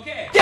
Okay.